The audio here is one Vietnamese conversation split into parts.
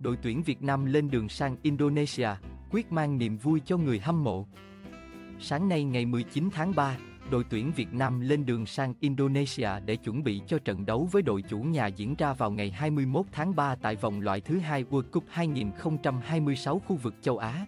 đội tuyển Việt Nam lên đường sang Indonesia, quyết mang niềm vui cho người hâm mộ. Sáng nay ngày 19 tháng 3, đội tuyển Việt Nam lên đường sang Indonesia để chuẩn bị cho trận đấu với đội chủ nhà diễn ra vào ngày 21 tháng 3 tại vòng loại thứ hai World Cup 2026 khu vực châu Á.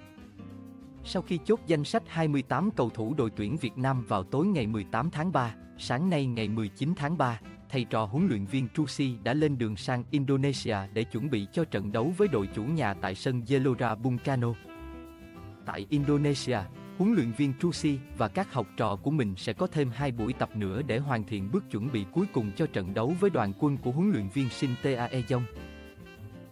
Sau khi chốt danh sách 28 cầu thủ đội tuyển Việt Nam vào tối ngày 18 tháng 3, sáng nay ngày 19 tháng 3, thầy trò huấn luyện viên Trusi đã lên đường sang Indonesia để chuẩn bị cho trận đấu với đội chủ nhà tại sân Gelora Bung Karno. Tại Indonesia, huấn luyện viên Trusi và các học trò của mình sẽ có thêm hai buổi tập nữa để hoàn thiện bước chuẩn bị cuối cùng cho trận đấu với đoàn quân của huấn luyện viên Shin Taeyong.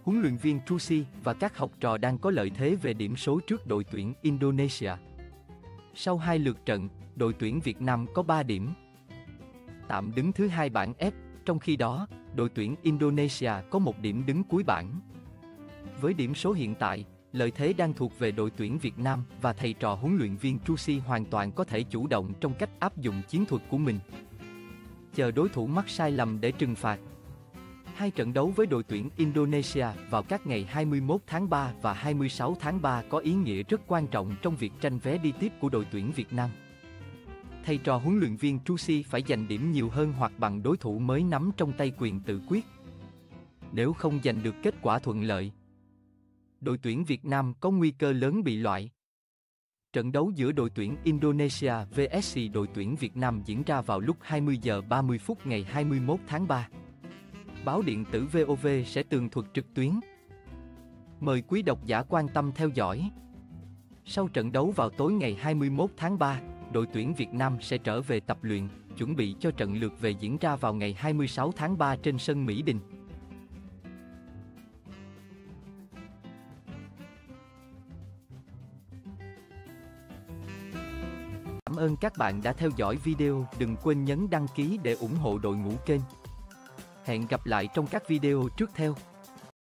Huấn luyện viên Trusi và các học trò đang có lợi thế về điểm số trước đội tuyển Indonesia. Sau hai lượt trận, đội tuyển Việt Nam có 3 điểm. Tạm đứng thứ hai bảng F, trong khi đó, đội tuyển Indonesia có một điểm đứng cuối bảng. Với điểm số hiện tại, lợi thế đang thuộc về đội tuyển Việt Nam và thầy trò huấn luyện viên Trusi hoàn toàn có thể chủ động trong cách áp dụng chiến thuật của mình. Chờ đối thủ mắc sai lầm để trừng phạt. Hai trận đấu với đội tuyển Indonesia vào các ngày 21 tháng 3 và 26 tháng 3 có ý nghĩa rất quan trọng trong việc tranh vé đi tiếp của đội tuyển Việt Nam. Thầy trò huấn luyện viên Trusi phải giành điểm nhiều hơn hoặc bằng đối thủ mới nắm trong tay quyền tự quyết. Nếu không giành được kết quả thuận lợi, đội tuyển Việt Nam có nguy cơ lớn bị loại. Trận đấu giữa đội tuyển Indonesia vs đội tuyển Việt Nam diễn ra vào lúc 20 giờ 30 phút ngày 21 tháng 3. Báo điện tử VOV sẽ tường thuật trực tuyến. Mời quý độc giả quan tâm theo dõi. Sau trận đấu vào tối ngày 21 tháng 3, đội tuyển Việt Nam sẽ trở về tập luyện, chuẩn bị cho trận lượt về diễn ra vào ngày 26 tháng 3 trên sân Mỹ Đình. Cảm ơn các bạn đã theo dõi video, đừng quên nhấn đăng ký để ủng hộ đội ngũ kênh. Hẹn gặp lại trong các video trước theo.